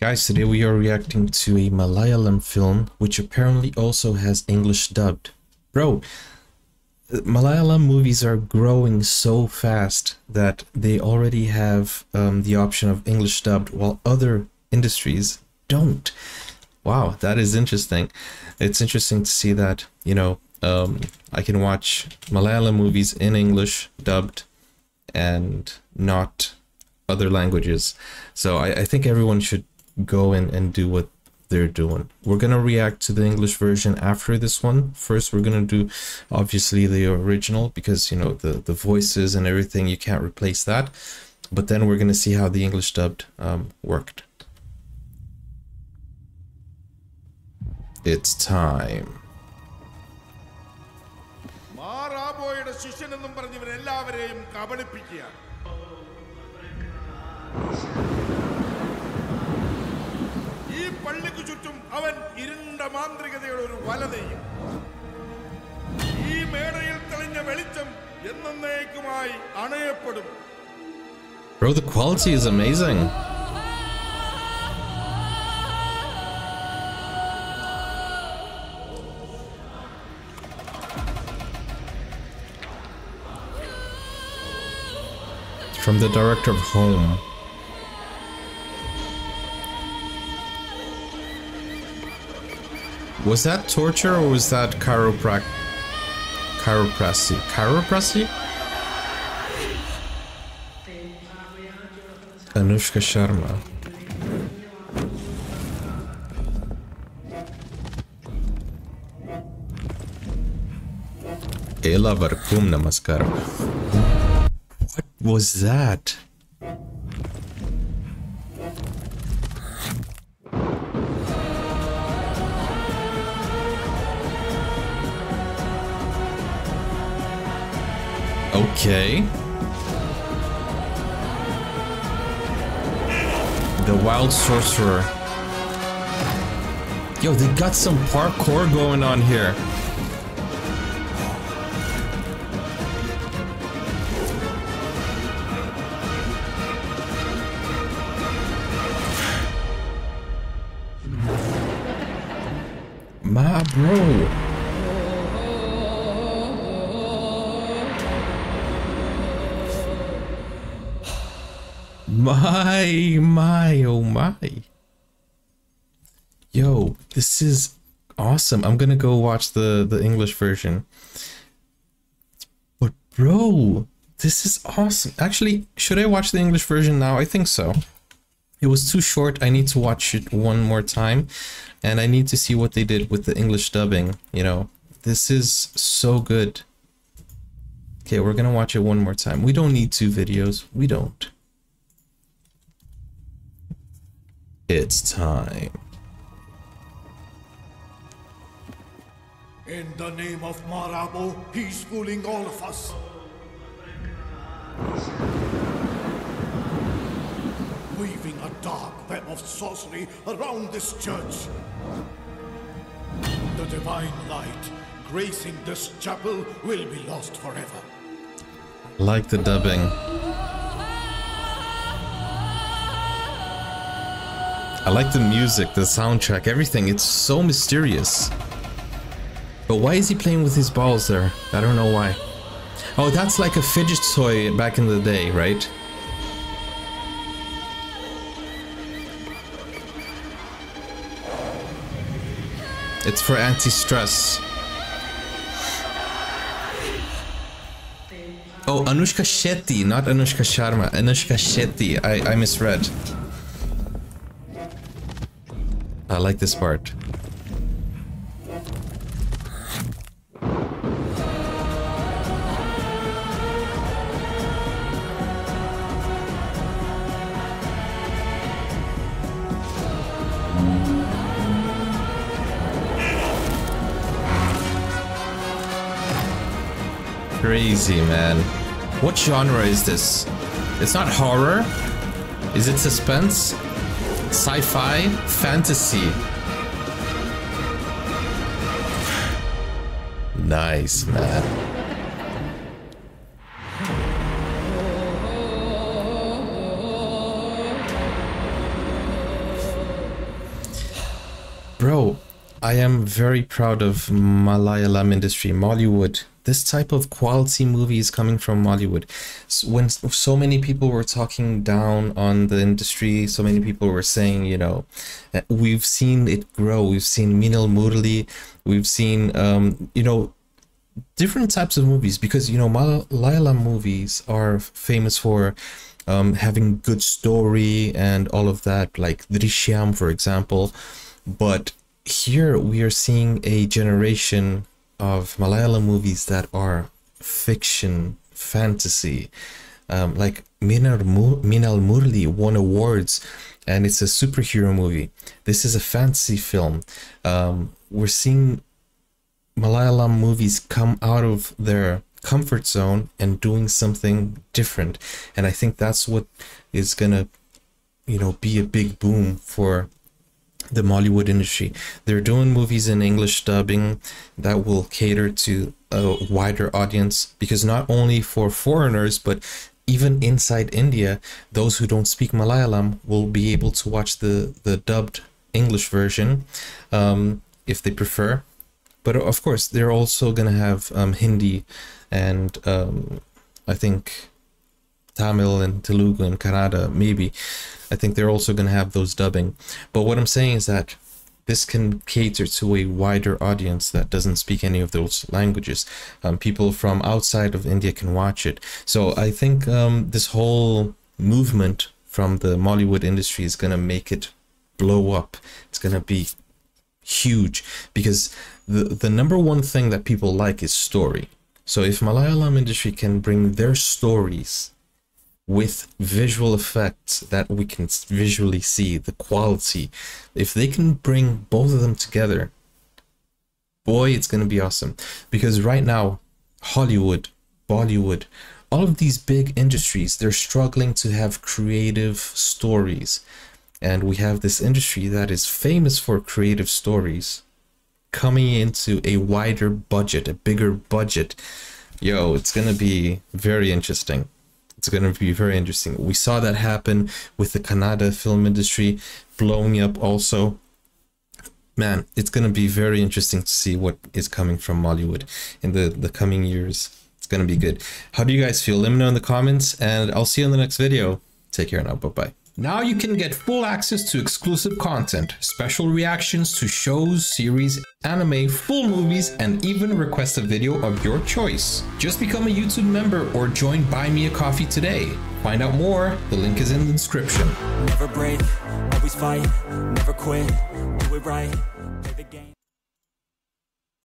Guys, today we are reacting to a Malayalam film which apparently also has English dubbed. Bro, Malayalam movies are growing so fast that they already have um, the option of English dubbed while other industries don't. Wow, that is interesting. It's interesting to see that, you know, um, I can watch Malayalam movies in English dubbed and not other languages. So I, I think everyone should go in and do what they're doing. We're going to react to the English version after this one. First, we're going to do obviously the original because, you know, the, the voices and everything, you can't replace that. But then we're going to see how the English dubbed um, worked. It's time. മാന്ത്രികതയുടെ ഒരു വല നെയ്യും ഈ മേടയിൽ തെളിഞ്ഞ വെളിച്ചം എന്നേക്കുമായി അണയപ്പെടും Bro, the quality is amazing. From the director of Home. Was that torture or was that chiroprac chiropractic? Chiropractic? Anushka Sharma. Ela Varkum Namaskar. What was that? Okay. The Wild Sorcerer. Yo, they got some parkour going on here. My bro. My, my, oh my. Yo, this is awesome. I'm gonna go watch the, the English version. But bro, this is awesome. Actually, should I watch the English version now? I think so. It was too short. I need to watch it one more time. And I need to see what they did with the English dubbing. You know, this is so good. Okay, we're gonna watch it one more time. We don't need two videos. We don't. It's time. In the name of Marabo, he's fooling all of us. Weaving a dark web of sorcery around this church. The divine light gracing this chapel will be lost forever. like the dubbing. I like the music, the soundtrack, everything. It's so mysterious. But why is he playing with his balls there? I don't know why. Oh, that's like a fidget toy back in the day, right? It's for anti-stress. Oh, Anushka Shetty, not Anushka Sharma. Anushka Shetty. I, I misread. Like this part. Crazy, man. What genre is this? It's not horror? Is it suspense? Sci-fi? Fantasy? Nice, man. I am very proud of Malayalam industry, Mollywood. This type of quality movie is coming from Mollywood. When so many people were talking down on the industry, so many people were saying, you know, uh, we've seen it grow. We've seen Minnal Murali. We've seen, um, you know, different types of movies because you know Malayalam movies are famous for um, having good story and all of that, like Drishyam, for example. But here we are seeing a generation of Malayalam movies that are fiction, fantasy. Um, like Minnal, Minnal Murali won awards and it's a superhero movie. This is a fantasy film. Um, we're seeing Malayalam movies come out of their comfort zone and doing something different. And I think that's what is gonna, you know, be a big boom for the Mollywood industry. They're doing movies in English dubbing that will cater to a wider audience because not only for foreigners, but even inside India, those who don't speak Malayalam will be able to watch the, the dubbed English version um, if they prefer. But of course, they're also going to have um, Hindi and um, I think Tamil and Telugu and Kannada, maybe. I think they're also going to have those dubbing. But what I'm saying is that this can cater to a wider audience that doesn't speak any of those languages. Um, people from outside of India can watch it. So I think um, this whole movement from the Mollywood industry is going to make it blow up. It's going to be huge because the, the number one thing that people like is story. So if Malayalam industry can bring their stories with visual effects that we can visually see, the quality, if they can bring both of them together, boy, it's going to be awesome. Because right now, Hollywood, Bollywood, all of these big industries, they're struggling to have creative stories. And we have this industry that is famous for creative stories coming into a wider budget, a bigger budget, yo, it's going to be very interesting. It's going to be very interesting. We saw that happen with the Kannada film industry blowing up also. Man, it's going to be very interesting to see what is coming from Mollywood in the, the coming years. It's going to be good. How do you guys feel? Let me know in the comments and I'll see you in the next video. Take care now. Bye-bye. Now you can get full access to exclusive content, special reactions to shows, series, anime, full movies, and even request a video of your choice. Just become a YouTube member or join Buy Me a Coffee today. Find out more, the link is in the description.